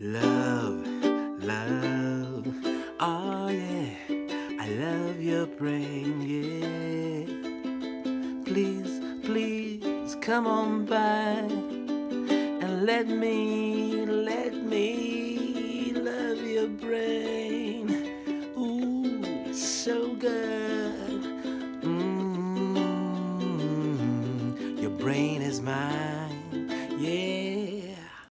Love, love, oh yeah, I love your brain, yeah. Please, please come on by and let me, let me love your brain. Ooh, it's so good. Mm, your brain is mine. yeah.